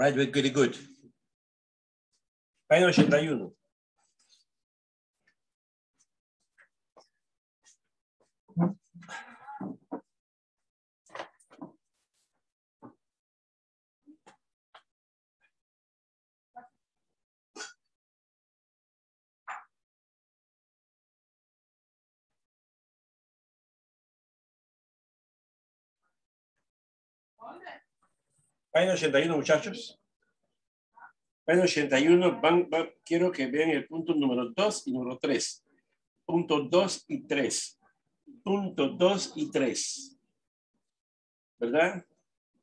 Right, we're pretty good. Конечно, очень проюзу. Mm-hmm. Página 81, muchachos. Página 81, van, van- quiero que vean el punto número 2 y número 3. Punto 2 y 3. Punto 2 y 3. ¿Verdad?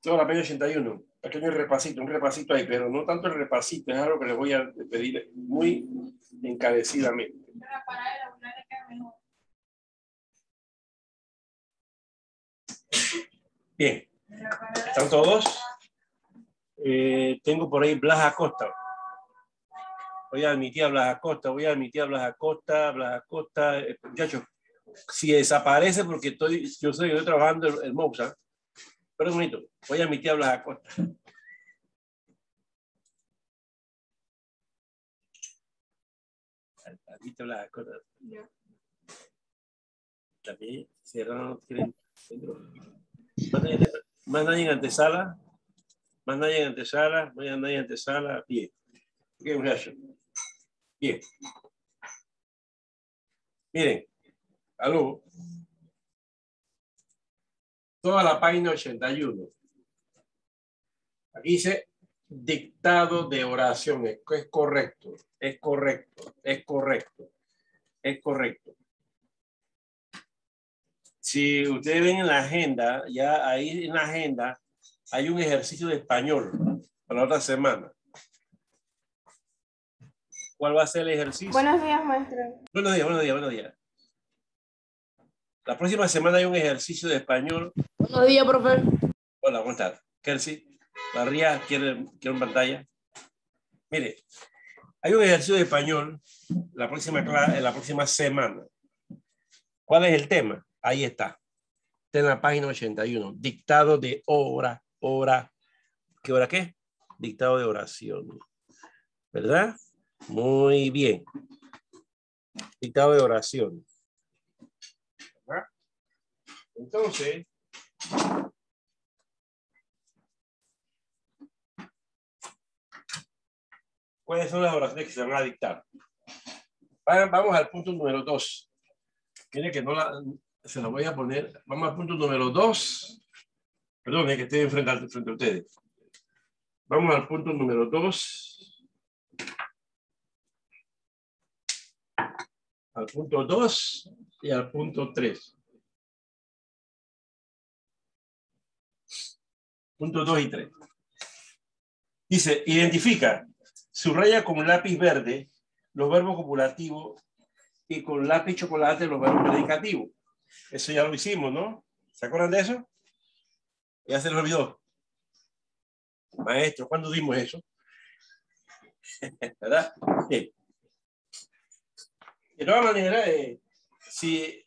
Toda la página 81. Pequeño repasito, un repasito ahí, pero no tanto el repasito, es algo que les voy a pedir muy encarecidamente. Bien. ¿Están todos? Eh, tengo por ahí Blas Acosta. Voy a admitir a Blas Acosta, voy a admitir a Blas Acosta, Blas Acosta. Eh, muchachos, si desaparece porque estoy, yo estoy trabajando el, el Mozart, pero un momento, voy a admitir a Blas Acosta. Admito a Blas Acosta. También, quieren- Más nadie- Más nadie en antesala. Más nadie en antesala. Más nadie en antesala. Bien. Bien, muchachos. Bien. Miren. Aló. Toda la página 81. Aquí dice dictado de oración. Es, es correcto. Es correcto. Es correcto. Es correcto. Si ustedes ven en la agenda, ya ahí en la agenda hay un ejercicio de español para la otra semana. ¿Cuál va a ser el ejercicio? Buenos días, maestro. Buenos días, buenos días, buenos días. La próxima semana hay un ejercicio de español. Buenos días, profe. Hola, ¿cómo estás? Kelsey, María, ¿quiere, quiere en pantalla? Mire, hay un ejercicio de español la próxima, cla- en la próxima semana. ¿Cuál es el tema? Ahí está. Está en la página 81. Dictado de hora, hora. ¿Qué hora qué? Dictado de oración. ¿Verdad? Muy bien. Dictado de oración. Entonces, ¿cuáles son las oraciones que se van a dictar? Vamos al punto número dos. Quiere que no la, se la voy a poner. Vamos al punto número dos. Perdón, que estoy frente frente a ustedes. Vamos al punto número dos. Al punto dos y al punto tres. Punto dos y tres. Dice, identifica, subraya con lápiz verde los verbos copulativos y con lápiz chocolate los verbos predicativos. Eso ya lo hicimos, ¿no? ¿Se acuerdan de eso? Ya se les olvidó. Maestro, ¿cuándo dimos eso? ¿Verdad? De todas maneras, eh, si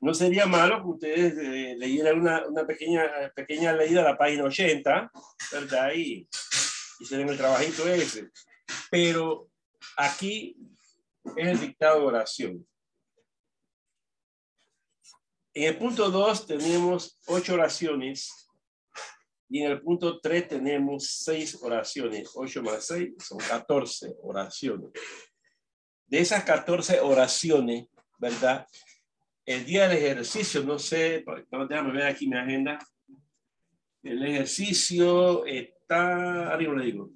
no sería malo que ustedes eh, leyeran una, una pequeña, pequeña leída a la página 80, ¿verdad? Y hicieran el trabajito ese. Pero aquí es el dictado de oración. En el punto 2 tenemos ocho oraciones y en el punto 3 tenemos seis oraciones. 8 más 6 son 14 oraciones. De esas 14 oraciones, ¿verdad? El día del ejercicio, no sé, déjame ver aquí mi agenda. El ejercicio está, arriba le digo.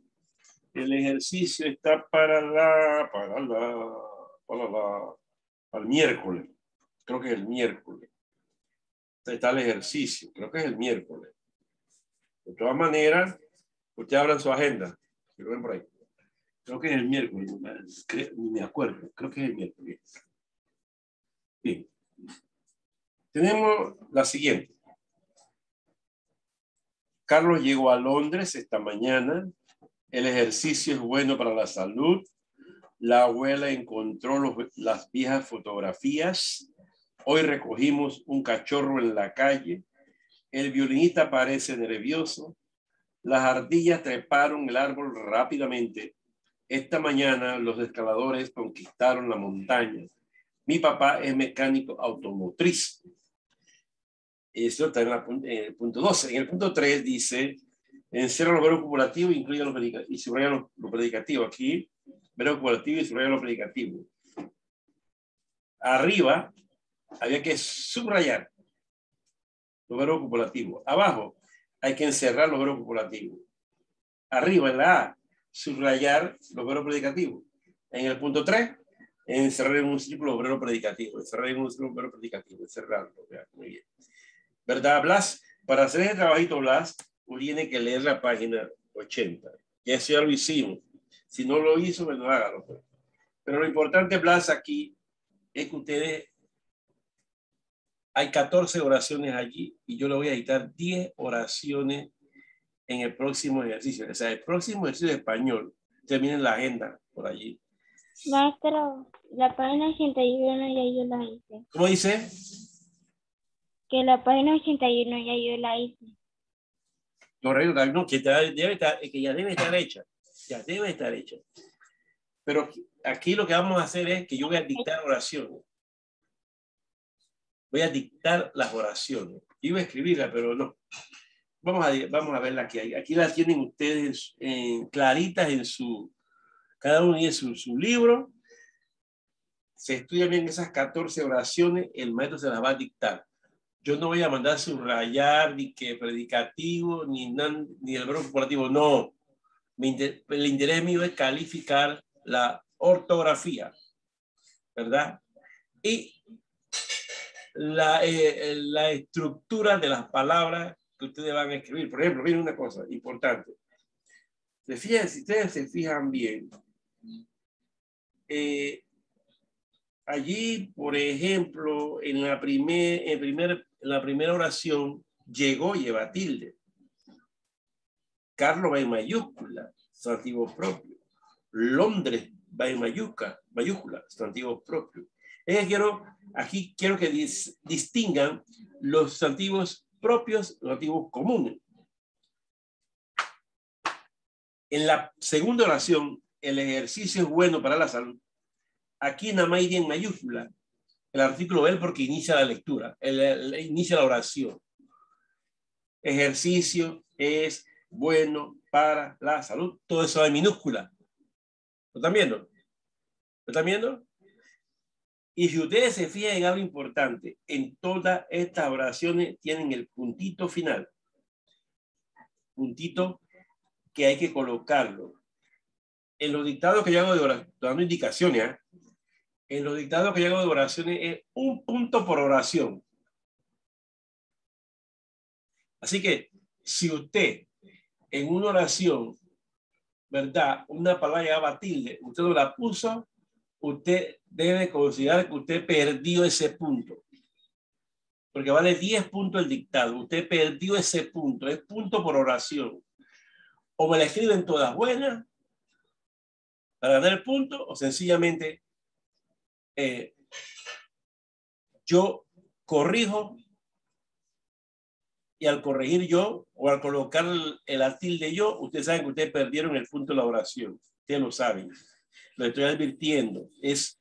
El ejercicio está para la, para la, para la, para el miércoles. Creo que es el miércoles. Está el ejercicio, creo que es el miércoles. De todas maneras, usted habla en su agenda. Por ahí. Creo que es el miércoles. Ni me acuerdo. Creo que es el miércoles. Bien. Tenemos la siguiente. Carlos llegó a Londres esta mañana. El ejercicio es bueno para la salud. La abuela encontró los- las viejas fotografías. Hoy recogimos un cachorro en la calle. El violinista parece nervioso. Las ardillas treparon el árbol rápidamente. Esta mañana los escaladores conquistaron la montaña. Mi papá es mecánico automotriz. Eso está en, el punto 12. En el punto 3 dice, encierra los verbos cumulativos incluye los y subraya los, los predicativos. Aquí, verbo cumulativo y subraya los predicativos. Arriba, había que subrayar los verbos copulativos. Abajo, hay que encerrar los verbos copulativos. Arriba, en la A, subrayar los verbos predicativos. En el punto 3, encerrar en un círculo los verbos predicativos. Encerrar en un círculo los verbos predicativos. Encerrarlo. Muy bien. ¿Verdad, Blas? Para hacer ese trabajito, Blas, tiene que leer la página 80. Ya eso ya lo hicimos. Si no lo hizo, bueno, hágalo. Pues. Pero lo importante, Blas, aquí es que ustedes hay 14 oraciones allí y yo le voy a editar 10 oraciones en el próximo ejercicio. O sea, el próximo ejercicio de español, terminen la agenda por allí. Maestro, la página 81 ya yo la hice. ¿Cómo dice? Que la página 81 ya yo la hice. Correcto, no, que, debe estar, que ya debe estar hecha. Ya debe estar hecha. Pero aquí lo que vamos a hacer es que yo voy a dictar oraciones. Voy a dictar las oraciones. Iba a escribirla, pero no. Vamos a, vamos a verla aquí. Aquí la tienen ustedes en, claritas en su, cada uno tiene su, su libro. Se estudian bien esas 14 oraciones, el maestro se las va a dictar. Yo no voy a mandar subrayar, ni que predicativo, ni, ni el verbo corporativo, no. el interés mío es calificar la ortografía, ¿verdad? Y la, eh, la estructura de las palabras que ustedes van a escribir. Por ejemplo, miren una cosa importante. Se fijan, si ustedes se fijan bien, eh, allí, por ejemplo, en la, primer, en, primer, en la primera oración, llegó lleva tilde. Carlos va en mayúscula, sustantivo propio. Londres va en mayúscula, mayúscula, sustantivo propio. Es quiero Aquí quiero que distingan los sustantivos propios, los sustantivos comunes. En la segunda oración, el ejercicio es bueno para la salud. Aquí nada en mayúscula. El artículo él porque inicia la lectura, inicia la oración. Ejercicio es bueno para la salud. Todo eso en minúscula. ¿Lo están viendo? ¿Lo están viendo? Y si ustedes se fijan en algo importante, en todas estas oraciones tienen el puntito final. Puntito que hay que colocarlo. En los dictados que yo hago de oración, dando indicaciones, ¿eh? en los dictados que yo hago de oraciones es un punto por oración. Así que si usted en una oración, ¿verdad? Una palabra ya tilde, usted no la puso, usted debe considerar que usted perdió ese punto. Porque vale 10 puntos el dictado. Usted perdió ese punto. Es punto por oración. O me la escriben todas buenas para ganar el punto, o sencillamente eh, yo corrijo y al corregir yo o al colocar el, el de yo, ustedes saben que ustedes perdieron el punto de la oración. Ustedes lo saben lo estoy advirtiendo, es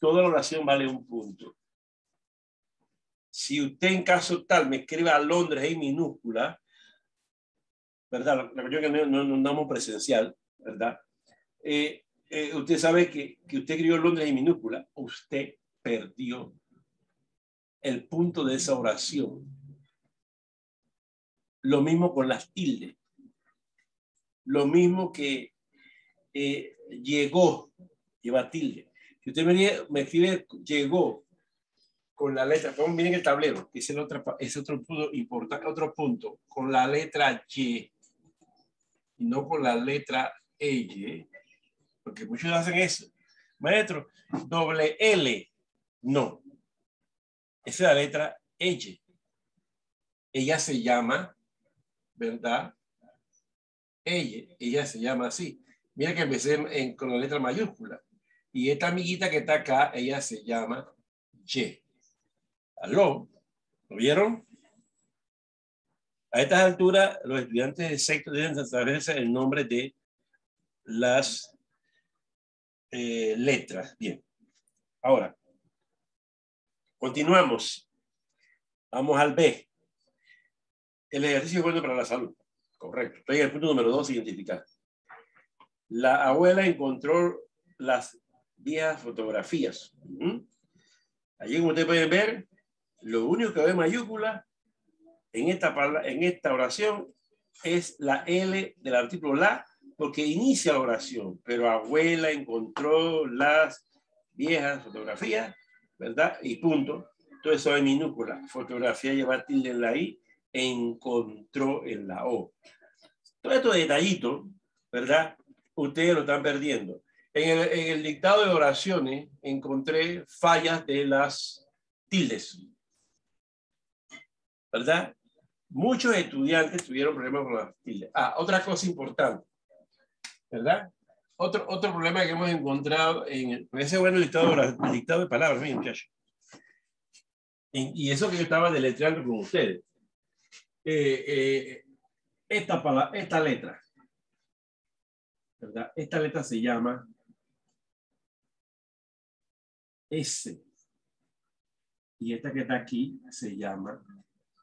toda la oración vale un punto. Si usted en caso tal me escribe a Londres en minúscula, ¿verdad? La cuestión que no, no, damos presencial, ¿verdad? Eh, eh, usted sabe que, que usted escribió Londres en minúscula, usted perdió el punto de esa oración. Lo mismo con las tildes. Lo mismo que eh, llegó, lleva tilde. Si usted me, escribe llegó con la letra, miren el tablero, que es, el otro, es otro punto importante, otro punto, con la letra Y, y no con la letra E, porque muchos hacen eso. Maestro, doble L, no. Esa es la letra E. Ella se llama, ¿verdad? Ella, ella se llama así. Mira que empecé con la letra mayúscula. Y esta amiguita que está acá, ella se llama Y. ¿Aló? ¿Lo vieron? A estas alturas, los estudiantes de sexto deben saberse el nombre de las eh, letras. Bien. Ahora, continuamos. Vamos al B. El ejercicio es bueno para la salud. Correcto. Estoy en el punto número dos, identificar. La abuela encontró las viejas fotografías. Allí, como ustedes pueden ver, lo único que ve mayúscula en esta, en esta oración es la L del artículo la, porque inicia la oración, pero abuela encontró las viejas fotografías, ¿verdad? Y punto. Todo eso es minúscula. Fotografía lleva tilde en la I, encontró en la O. Todo estos detallitos, ¿verdad? Ustedes lo están perdiendo. En el, en el dictado de oraciones encontré fallas de las tildes. ¿Verdad? Muchos estudiantes tuvieron problemas con las tildes. Ah, otra cosa importante, ¿verdad? Otro, otro problema que hemos encontrado en ese bueno dictado, el dictado de palabras, miren, muchachos. Y eso que yo estaba deletreando con ustedes. Eh, eh, esta, palabra, esta letra, ¿verdad? Esta letra se llama S. Y esta que está aquí se llama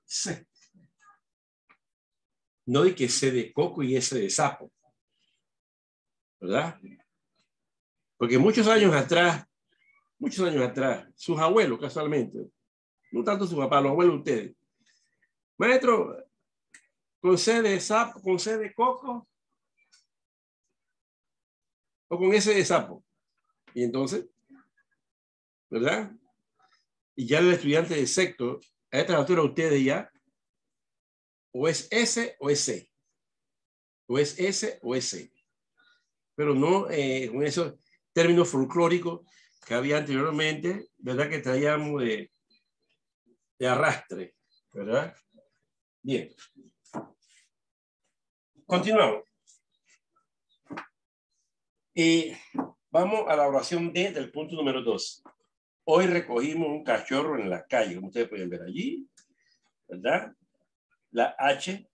C. No de que C de coco y S de sapo. ¿Verdad? Porque muchos años atrás, muchos años atrás, sus abuelos casualmente, no tanto su papá, los abuelos de ustedes, maestro, con C de sapo, con C de coco, o con S de sapo. Y entonces, ¿verdad? Y ya el estudiante de sexto, a esta altura ustedes ya, o es S o es C. O es S o es C. Pero no eh, con esos términos folclóricos que había anteriormente, ¿verdad? Que traíamos de, de arrastre, ¿verdad? Bien. Continuamos. Y vamos a la oración D del punto número 2. Hoy recogimos un cachorro en la calle, como ustedes pueden ver allí, ¿verdad? La H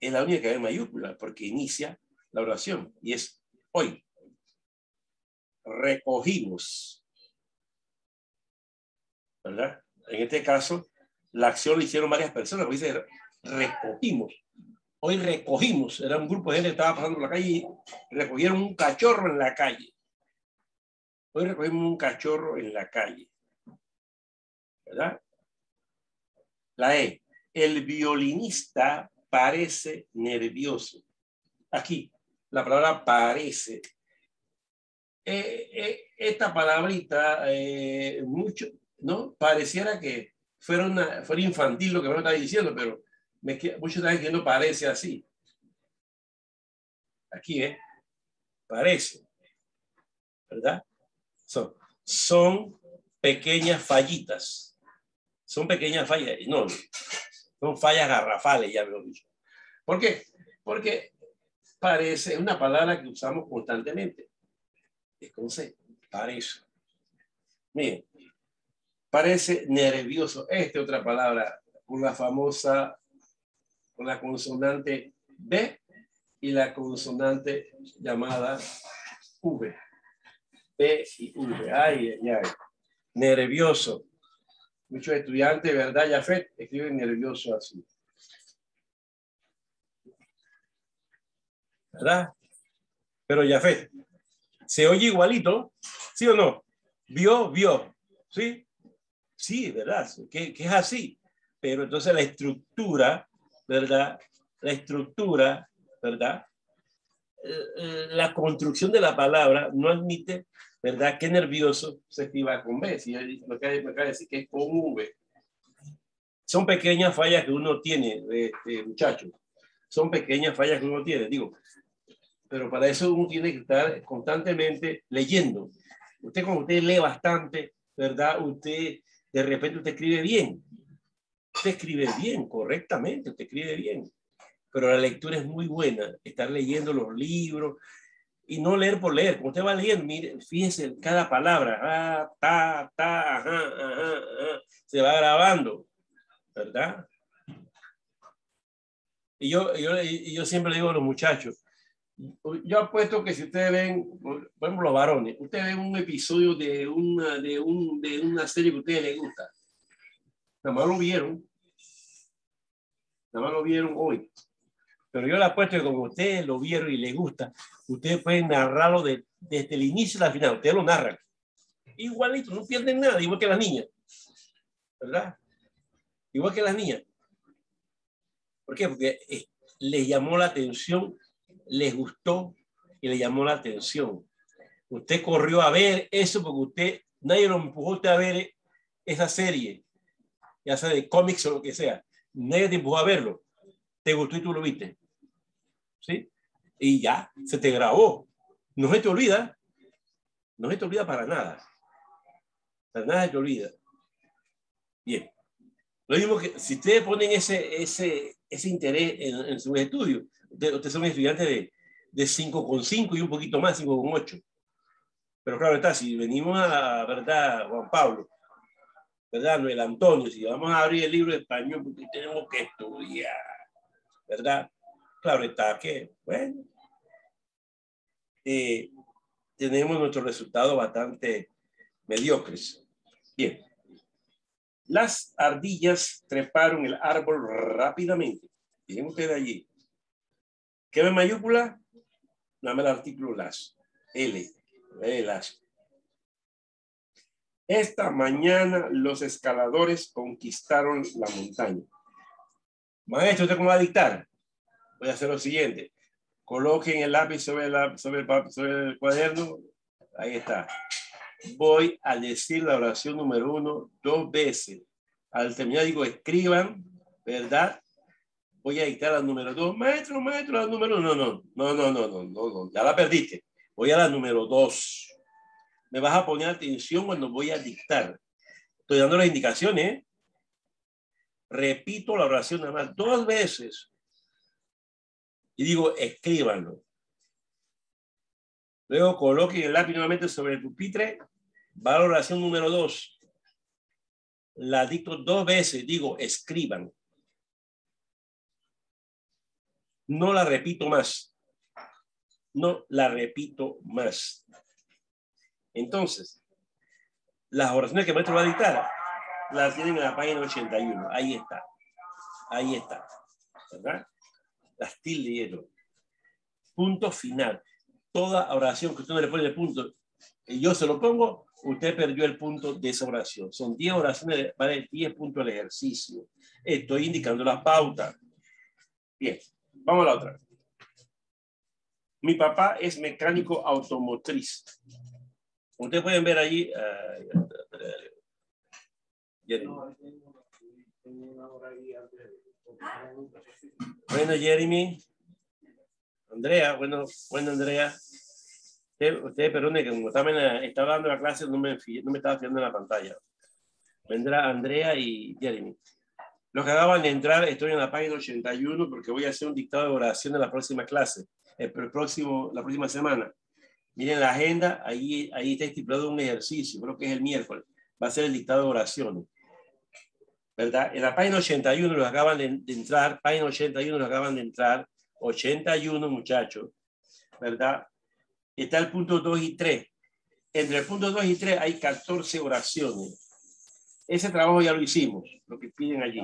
es la única que hay en mayúscula porque inicia la oración y es hoy. Recogimos. ¿Verdad? En este caso, la acción la hicieron varias personas, porque dice recogimos. Hoy recogimos, era un grupo de gente que estaba pasando por la calle y recogieron un cachorro en la calle. Hoy recogimos un cachorro en la calle. ¿Verdad? La E. El violinista parece nervioso. Aquí, la palabra parece. Eh, eh, esta palabrita, eh, mucho, ¿no? Pareciera que fuera, una, fuera infantil lo que me está diciendo, pero me, muchos están diciendo parece así. Aquí, ¿eh? Parece. ¿Verdad? Son, son pequeñas fallitas. Son pequeñas fallas. No, son fallas garrafales, ya lo dicho. ¿Por qué? Porque parece una palabra que usamos constantemente. Es. Parece. Miren, parece nervioso. Esta otra palabra, con la famosa, con la consonante B y la consonante llamada V. B y V. Ay, ay, ay. Nervioso. Muchos estudiantes, ¿verdad, Jafet? Escriben nervioso así. ¿Verdad? Pero Jafet, ¿se oye igualito? ¿Sí o no? Vio, vio. ¿Sí? Sí, ¿verdad? Que, que es así. Pero entonces la estructura, ¿verdad? La estructura, ¿verdad? Eh, eh, la construcción de la palabra no admite ¿verdad? Qué nervioso se escriba con B, si me acaba de decir que es con V. Son pequeñas fallas que uno tiene, este, muchachos. Son pequeñas fallas que uno tiene, digo. Pero para eso uno tiene que estar constantemente leyendo. Usted, como usted lee bastante, ¿verdad? Usted, de repente, usted escribe bien. Usted escribe bien, correctamente, usted escribe bien. Pero la lectura es muy buena. Estar leyendo los libros, y no leer por leer. Como usted va leyendo, mire, fíjese cada palabra, ah, ta, ta, ajá, ajá, se va grabando, ¿verdad? Y yo, yo, yo siempre digo a los muchachos, yo apuesto que si ustedes ven, por ejemplo, los varones, ustedes ven un episodio de una, de, un, de una serie que a ustedes les gusta, nada más lo vieron, nada más lo vieron hoy. Pero yo le apuesto que como ustedes lo vieron y les gusta, ustedes pueden narrarlo de, desde el inicio hasta la final, ustedes lo narran. Igualito, no pierden nada, igual que las niñas. ¿Verdad? Igual que las niñas. ¿Por qué? Porque eh, les llamó la atención les gustó y le llamó la atención. Usted corrió a ver eso porque usted, nadie lo empujó usted a ver esa serie, ya sea de cómics o lo que sea. Nadie te empujó a verlo. Te gustó y tú lo viste. ¿Sí? Y ya, se te grabó. No se te olvida. No se te olvida para nada. Para nada se te olvida. Bien. Lo mismo que si ustedes ponen ese, ese, ese interés en, en sus estudios, usted, es un estudiante de, de 5,5 y un poquito más, 5,8. Pero claro está, si venimos a, ¿verdad, Juan Pablo? ¿Verdad, Noel Antonio? Si vamos a abrir el libro de español, porque tenemos que estudiar, ¿verdad? Claro está que, bueno, eh, tenemos nuestros resultados bastante mediocres. Bien. Las ardillas treparon el árbol rápidamente. Miren ustedes allí. ¿Qué ve mayúscula? Dame el artículo las. L. las. Esta mañana los escaladores conquistaron la montaña. Maestro, ¿usted cómo va a dictar? voy a hacer lo siguiente. Coloquen el lápiz sobre, la, sobre, el, sobre el cuaderno. Ahí está. Voy a decir la oración número uno dos veces. Al terminar digo, escriban, ¿verdad? Voy a dictar la número dos. Maestro, maestro, la número uno. No, no, no, no, no, no, no. Ya la perdiste. Voy a la número dos. Me vas a poner atención cuando voy a dictar. Estoy dando las indicaciones. Repito la oración nada más dos veces y digo, escríbanlo. Luego coloquen el lápiz nuevamente sobre el pupitre. Va la oración número dos. La dicto dos veces. Digo, escriban. No la repito más. No la repito más. Entonces, las oraciones que maestro va a dictar las tienen en la página 81. Ahí está. Ahí está. ¿Verdad? Las tilde Punto final. Toda oración que usted no le pone el punto y yo se lo pongo, usted perdió el punto de esa oración. Son 10 oraciones, vale 10 puntos el ejercicio. Estoy indicando la pauta. Bien. Vamos a la otra. Mi papá es mecánico automotriz. Ustedes pueden ver allí. Bueno, Jeremy. Andrea, bueno, bueno, Andrea. Usted, usted perdone que como estaba, estaba dando la clase, no me, no me estaba fijando en la pantalla. Vendrá Andrea y Jeremy. Los que acaban de entrar, estoy en la página 81 porque voy a hacer un dictado de oración en la próxima clase, el, próximo, la próxima semana. Miren la agenda, ahí, ahí está estipulado un ejercicio, creo que es el miércoles. Va a ser el dictado de oración. ¿Verdad? En la página 81 los acaban de, entrar, página 81 los acaban de entrar, 81 muchachos, ¿verdad? Está el punto 2 y 3. Entre el punto 2 y 3 hay 14 oraciones. Ese trabajo ya lo hicimos, lo que piden allí.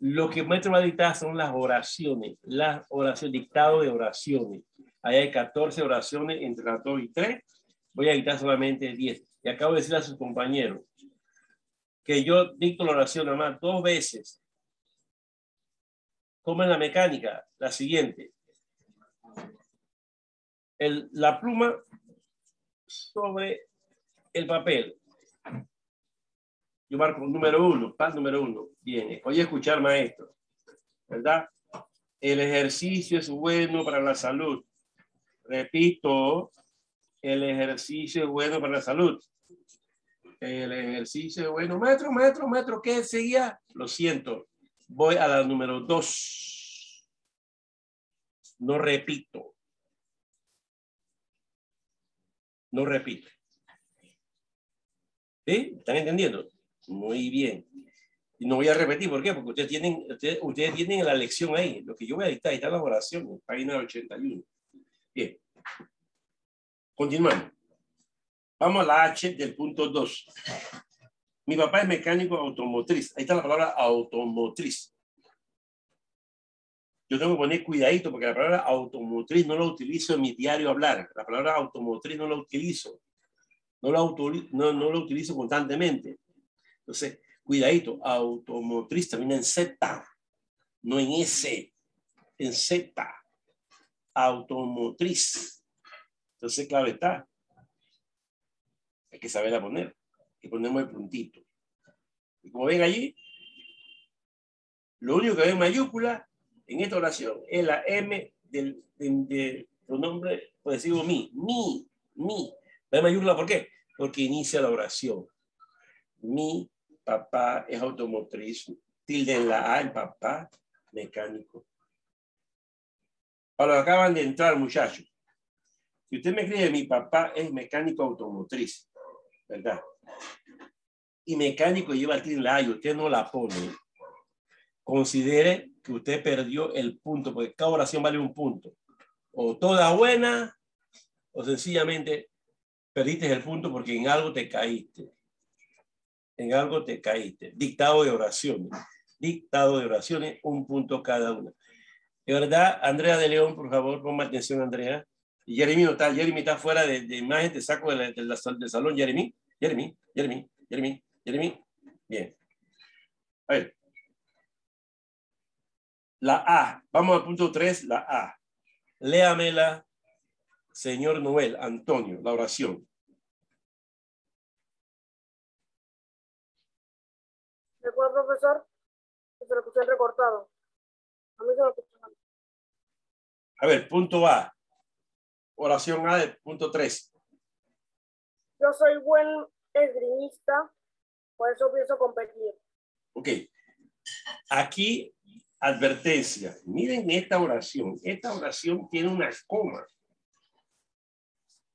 Lo que maestro va a dictar son las oraciones, las oraciones, dictado de oraciones. Ahí hay 14 oraciones entre las 2 y 3. Voy a dictar solamente 10. Y acabo de decir a sus compañeros que yo dicto la oración más dos veces. Como en la mecánica, la siguiente. La pluma sobre el papel. Yo marco número uno, paz número uno. Bien, voy a escuchar, maestro. ¿Verdad? El ejercicio es bueno para la salud. Repito, el ejercicio es bueno para la salud. El ejercicio bueno. Maestro, maestro, maestro, ¿qué seguía? Lo siento. Voy a la número dos. No repito. No repito. ¿Sí? ¿Están entendiendo? Muy bien. Y no voy a repetir, ¿por qué? Porque ustedes tienen, ustedes, ustedes tienen la lección ahí. Lo que yo voy a dictar, ahí está la oración, página 81. Bien. Continuamos. Vamos a la H del punto 2. Mi papá es mecánico automotriz. Ahí está la palabra automotriz. Yo tengo que poner cuidadito porque la palabra automotriz no la utilizo en mi diario hablar. La palabra automotriz no la utilizo. No la, no, no la utilizo constantemente. Entonces, cuidadito, automotriz termina en Z, no en S, en Z. Automotriz. Entonces, claro está. Hay que saberla poner. Y ponemos el puntito. Y como ven allí, lo único que ve en mayúscula en esta oración es la M del, del, pronombre posesivo mi. Mi, mi. ¿Ve mayúscula por qué? Porque inicia la oración. Mi papá es automotriz. Tilde en la A, el papá mecánico. Para acaban de entrar, muchachos. Si usted me cree, mi papá es mecánico automotriz, ¿verdad? Y mecánico lleva el tilde y usted no la pone. Considere que usted perdió el punto, porque cada oración vale un punto. O toda buena, o sencillamente perdiste el punto porque en algo te caíste. En algo te caíste. Dictado de oraciones. Dictado de oraciones, un punto cada una. De verdad, Andrea de León, por favor, ponme atención, Andrea. Y Jeremy no está, Jeremy está fuera de, de imagen, te saco del, del, del salón, Jeremy, Jeremy, Jeremy, Jeremy, Jeremy. Bien. A ver. La A. Vamos al punto 3, la A. Léamela, señor Noel, Antonio, la oración. ¿De acuerdo, profesor? Se lo puse recortado. A mí se lo puse A ver, punto A. Oración A punto 3. Yo soy buen esgrimista, por eso pienso competir. Ok. Aquí, advertencia. Miren esta oración. Esta oración tiene una coma.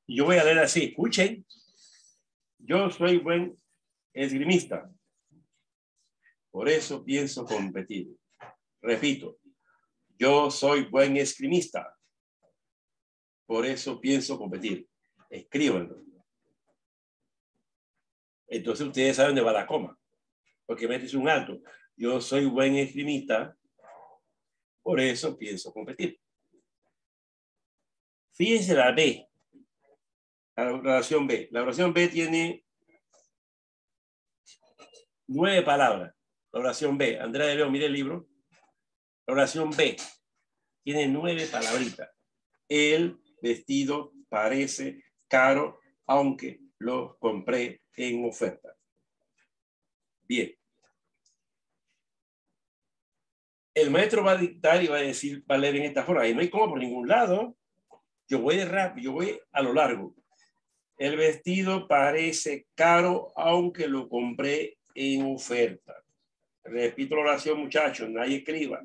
Yo voy a leer así. Escuchen. Yo soy buen esgrimista. Por eso pienso competir. Repito. Yo soy buen esgrimista. Por eso pienso competir. Escríbanlo. Entonces ustedes saben de va la coma. Porque metes un alto. Yo soy buen esgrimista. Por eso pienso competir. Fíjense la B. La oración B. La oración B tiene nueve palabras. La oración B. Andrea de León, mire el libro. La oración B tiene nueve palabritas. El vestido parece caro, aunque lo compré en oferta. Bien. El maestro va a dictar y va a decir, va a leer en esta forma. Y no hay como por ningún lado. Yo voy de rápido, yo voy a lo largo. El vestido parece caro, aunque lo compré en oferta. Repito la oración, muchachos, nadie escriba.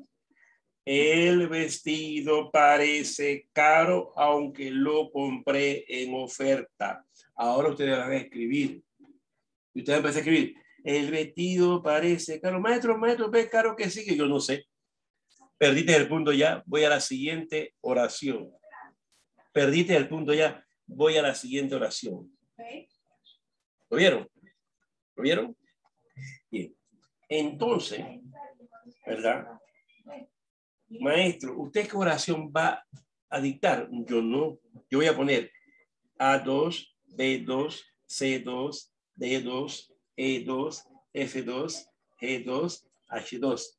El vestido parece caro, aunque lo compré en oferta. Ahora ustedes van a escribir. Y ustedes van a escribir. El vestido parece caro. Maestro, maestro, ve caro que sigue. Yo no sé. Perdiste el punto ya. Voy a la siguiente oración. Perdiste el punto ya. Voy a la siguiente oración. ¿Lo vieron? ¿Lo vieron? Bien. Entonces, ¿verdad? Maestro, ¿usted qué oración va a dictar? Yo no. Yo voy a poner A2, B2, C2, D2, E2, F2, G2, H2.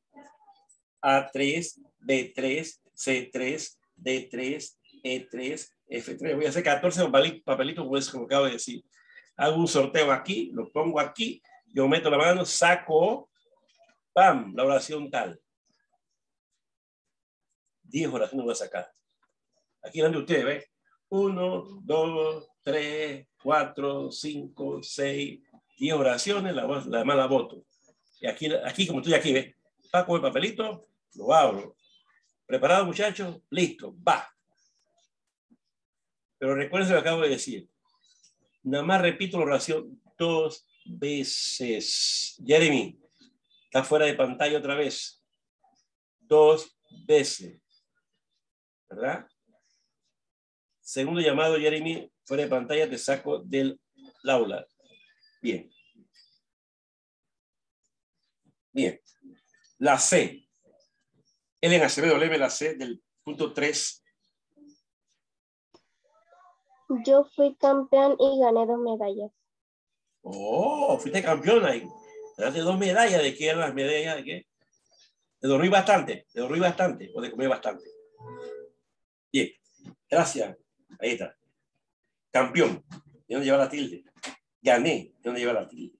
A3, B3, C3, D3, E3, F3. Voy a hacer 14 papelitos eso como acabo de decir. Hago un sorteo aquí, lo pongo aquí, yo meto la mano, saco, ¡pam! La oración tal. 10 oraciones voy a sacar. Aquí donde usted ve. 1, 2, 3, 4, 5, 6, 10 oraciones, la, la demás la voto. Y aquí, aquí como estoy aquí, ¿ves? Saco el papelito, lo abro. ¿Preparado, muchachos? Listo, va. Pero recuerden lo que acabo de decir. Nada más repito la oración dos veces. Jeremy, Está fuera de pantalla otra vez. Dos veces. ¿Verdad? Segundo llamado, Jeremy, fuera de pantalla, te saco del aula. Bien. Bien. La C. Ellen Acevedo, léeme la C del punto 3. Yo fui campeón y gané dos medallas. Oh, fuiste campeona y ganaste dos medallas. ¿De qué eran las medallas? ¿De qué? De dormir bastante, de dormir bastante o de comer bastante. Bien, gracias. Ahí está. Campeón. ¿De dónde lleva la tilde? Gané. ¿De dónde lleva la tilde?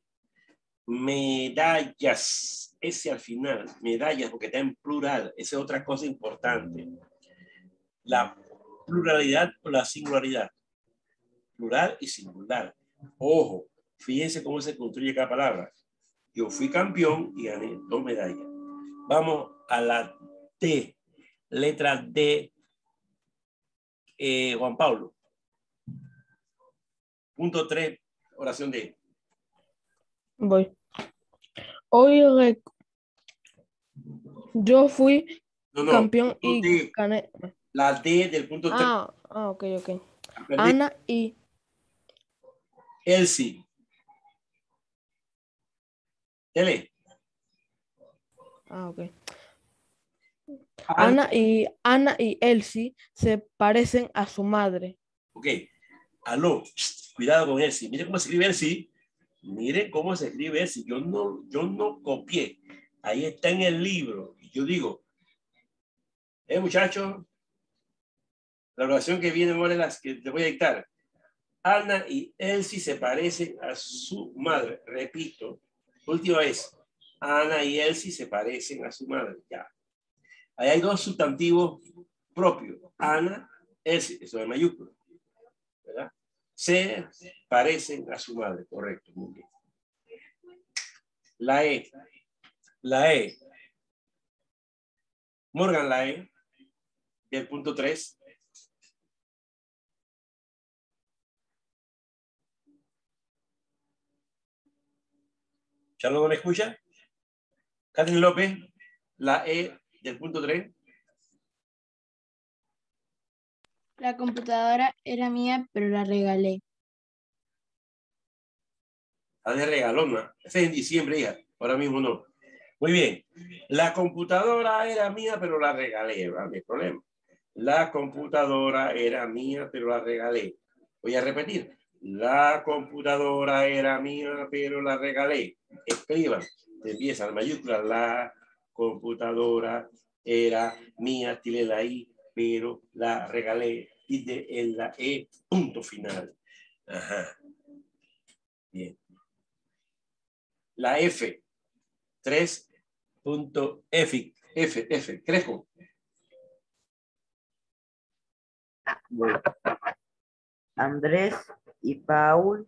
Medallas. Ese al final, medallas, porque está en plural. Esa es otra cosa importante. La pluralidad o la singularidad. Plural y singular. Ojo, fíjense cómo se construye cada palabra. Yo fui campeón y gané dos medallas. Vamos a la D. Letra D. Eh, Juan Pablo. Punto 3, oración D. Voy. Hoy rec- yo fui No, no, campeón y D. gané. La D del punto 3. Ah, ah, ok, ok. Ana y Elsie. Tele. ah, ok. Ana. Y Ana y Elsie se parecen a su madre. Ok. Aló. Cuidado con Elsie. Mire cómo se escribe Elsie. Mire cómo se escribe Elsie. Yo no, yo no copié. Ahí está en el libro. Y yo digo, eh, muchachos, la oración que viene ahora es la que te voy a dictar. Ana y Elsie se parecen a su madre. Repito, última vez. Ana y Elsie se parecen a su madre. Ya. Ahí hay dos sustantivos propios. Ana, Elsie, eso es mayúsculo. ¿Verdad? Se parecen a su madre. Correcto, muy bien. La E. La E. Morgan, la E. Del punto 3. ¿Charlo no me escucha? Catherine López, la E del punto 3. La computadora era mía, pero la regalé. La de regalona. Ese es en diciembre, hija. Ahora mismo no. Muy bien. La computadora era mía, pero la regalé. ¿verdad? No hay problema. La computadora era mía, pero la regalé. Voy a repetir. La computadora era mía, pero la regalé. Escriban. Empieza la mayúscula. La computadora era mía, tiene la I, pero la regalé. Y de en la E, punto final. Ajá. Bien. La F. 3.f. F, F. Cresco. Andrés y Paul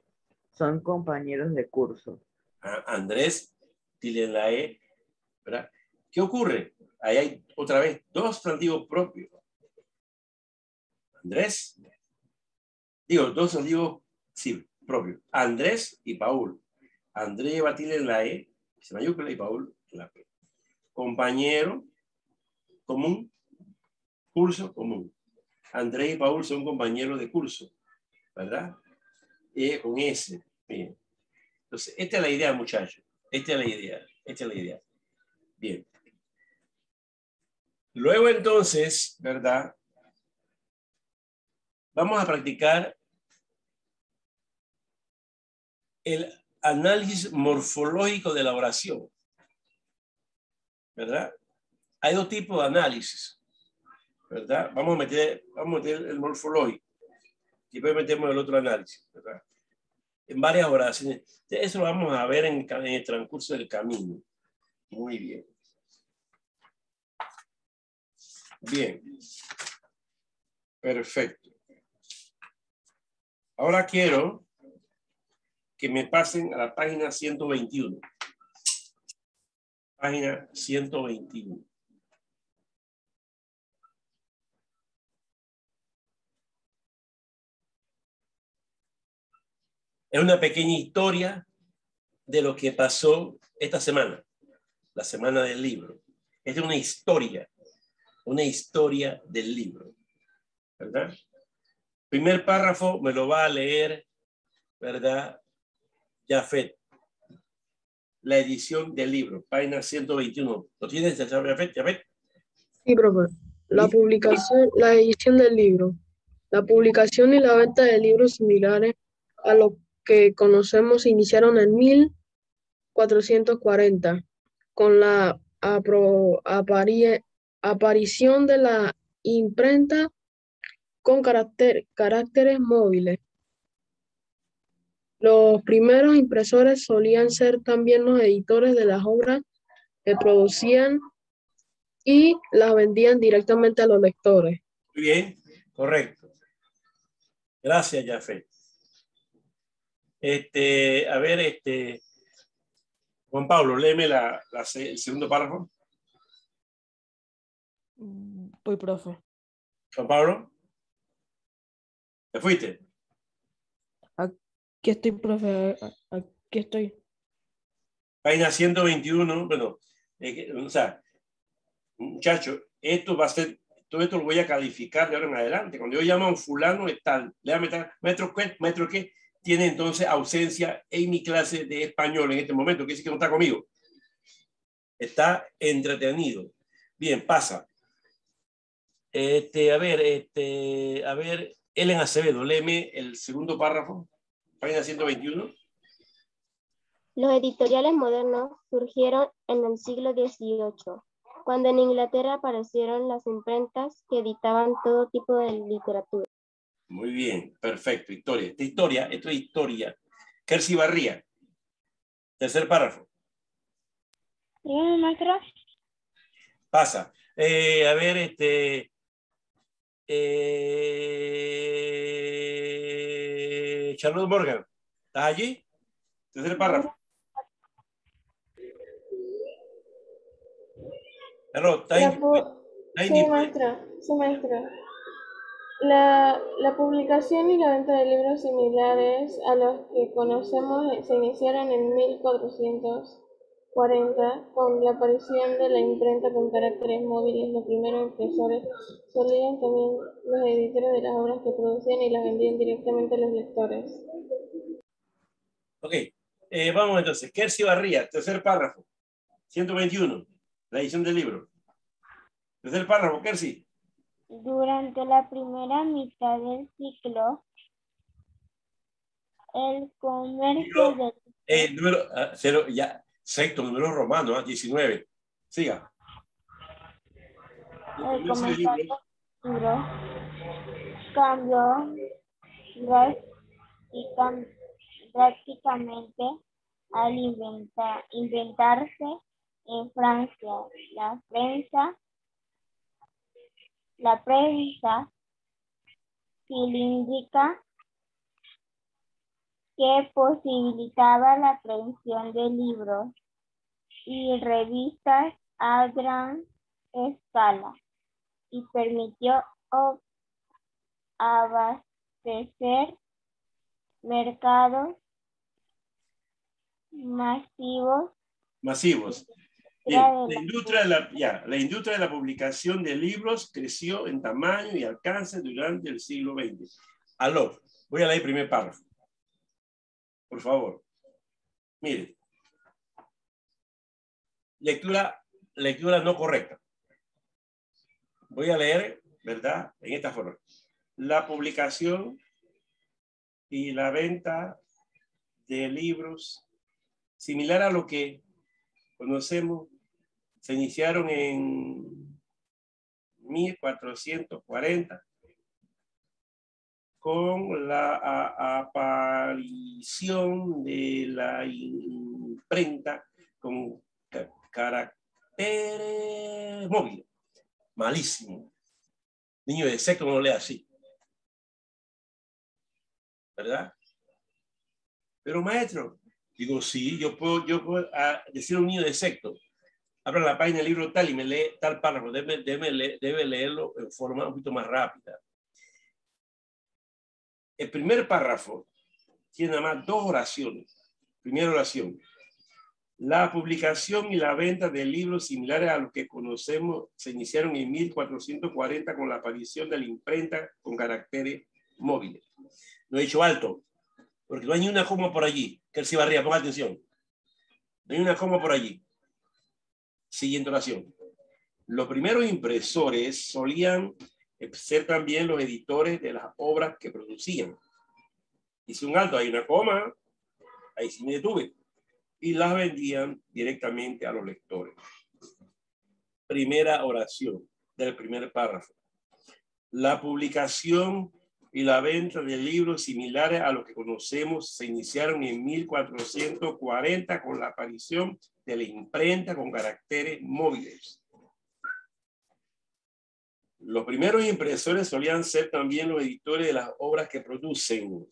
son compañeros de curso. a Andrés, dile la E, ¿verdad? ¿Qué ocurre? Ahí hay otra vez dos sustantivos propios. Andrés, digo, dos sustantivos, sí, propios. Andrés y Paul. Andrés va a en la E, mayúscula y Paul en la P. Compañero común, curso común. Andrés y Paul son compañeros de curso, ¿verdad? E con S. Bien. Entonces, esta es la idea, muchachos. Esta es la idea. Esta es la idea. Bien. Luego entonces, ¿verdad? Vamos a practicar el análisis morfológico de la oración. ¿Verdad? Hay dos tipos de análisis. ¿Verdad? Vamos a meter, vamos a meter el morfológico. Y después metemos el otro análisis. ¿verdad? En varias oraciones. Eso lo vamos a ver en, en el transcurso del camino. Muy bien. Bien. Perfecto. Ahora quiero que me pasen a la página 121. Página 121. Es una pequeña historia de lo que pasó esta semana. la semana del libro. Es una historia, una historia del libro. ¿Verdad? Primer párrafo me lo va a leer, ¿verdad? Jafet. La edición del libro, página 121. ¿Lo tienes, Jafet? Jafet? Sí, profe. La publicación, la edición del libro. La publicación y la venta de libros similares a lo que conocemos iniciaron en 1440 con la apro- apari- aparición de la imprenta con caracteres móviles. Los primeros impresores solían ser también los editores de las obras que producían y las vendían directamente a los lectores. Muy bien, correcto. Gracias, Jafet. Este, a ver, este, Juan Pablo, léeme la, el segundo párrafo. Voy, profe. Juan Pablo. ¿Te fuiste? Aquí estoy, profe. Aquí estoy. Página 121, bueno, eh, o sea, muchacho, esto va a ser, todo esto lo voy a calificar de ahora en adelante. Cuando yo llamo a un fulano, tal, le voy a meter, maestro, ¿qué? Maestro, ¿qué? Tiene entonces ausencia en mi clase de español en este momento, que dice que no está conmigo. Está entretenido. Bien, pasa. Este, a ver, este, a ver, Ellen Acevedo, léeme el segundo párrafo, página 121. Los editoriales modernos surgieron en el siglo XVIII, cuando en Inglaterra aparecieron las imprentas que editaban todo tipo de literatura. Muy bien, perfecto, historia. Esta historia, esto es historia. Kersi Barría. Tercer párrafo. Pasa. Eh, a ver, este. Eh, Charlotte Morgan. ¿Estás allí? Tercer párrafo. Charlotte, ¿estás ahí? pu- ¿Estás sí, maestra, sí, maestra. La, la publicación y la venta de libros similares a los que conocemos se iniciaron en 1440 con la aparición de la imprenta con caracteres móviles. Los primeros impresores solían también los editores de las obras que producían y las vendían directamente a los lectores. Ok. Eh, vamos entonces. Kersi Barría, tercer párrafo. 121. La edición del libro. Tercer párrafo, Kersi. Durante la primera mitad del siglo, el comercio de Eh, número, ah, cero, ya, sexto, número romano, ah, 19. Siga. el cambió drásticamente al inventa- inventarse en Francia la prensa, la prensa cilíndrica que posibilitaba la aprehensión de libros y revistas a gran escala y permitió abastecer mercados masivos Masivos. Bien, La la- industria de la, ya, la industria de la publicación de libros creció en tamaño y alcance durante el siglo XX. Aló, voy a leer el primer párrafo. Por favor. Mire. Lectura, lectura no correcta. Voy a leer, ¿verdad? En esta forma. La publicación y la venta de libros, similar a lo que conocemos, se iniciaron en 1440 con la aparición de la imprenta con ca- caracteres móviles. Malísimo. Niño de sexto no lee así. ¿Verdad? Pero maestro, digo, sí, yo puedo, yo puedo decir a un niño de sexto, abra la página del libro tal y me lee tal párrafo, debe, debe, debe leerlo en forma un poquito más rápida. El primer párrafo tiene nada más dos oraciones. Primera oración. La publicación y la venta de libros similares a los que conocemos se iniciaron en 1440 con la aparición de la imprenta con caracteres móviles. Lo he dicho alto, porque no hay ni una coma por allí. Que se barría, ponga atención. No hay una coma por allí. Siguiente oración. Los primeros impresores solían ser también los editores de las obras que producían. Hice un alto, hay una coma, ahí sí me detuve. Y las vendían directamente a los lectores. Primera oración del primer párrafo. La publicación y la venta de libros similares a los que conocemos se iniciaron en 1440 con la aparición de la imprenta con caracteres móviles. Los primeros impresores solían ser también los editores de las obras que producen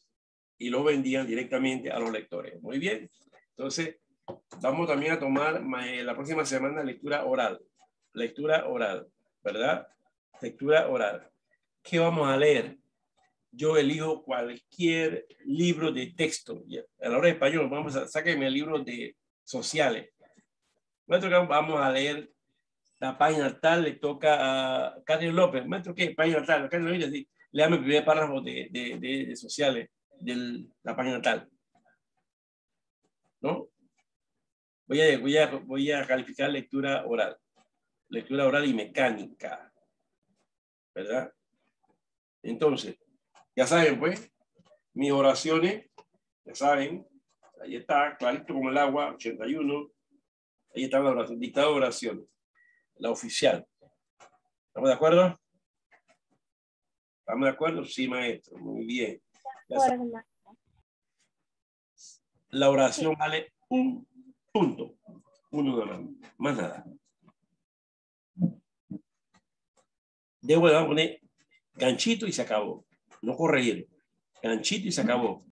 y los vendían directamente a los lectores. Muy bien. Entonces, vamos también a tomar eh, la próxima semana lectura oral. Lectura oral, ¿verdad? Lectura oral. ¿Qué vamos a leer? Yo elijo cualquier libro de texto. A la hora de español, vamos a sáquenme el libro de sociales. Maestro, vamos a leer la página tal, le toca a Carlos López. Maestro, ¿qué? Página tal. Carlos López, léame el primer párrafo de, de, de, de sociales de la página tal. ¿No? Voy a, voy, a, voy a calificar lectura oral. Lectura oral y mecánica. ¿Verdad? Entonces, ya saben, pues, mis oraciones, ya saben, ahí está, clarito como el agua, 81. Ahí está la oración, dictado oraciones. La oficial. ¿Estamos de acuerdo? ¿Estamos de acuerdo? Sí, maestro. Muy bien. La oración vale un punto. Uno nada más. nada. Debo de poner ganchito y se acabó. No corregir. Ganchito y se acabó.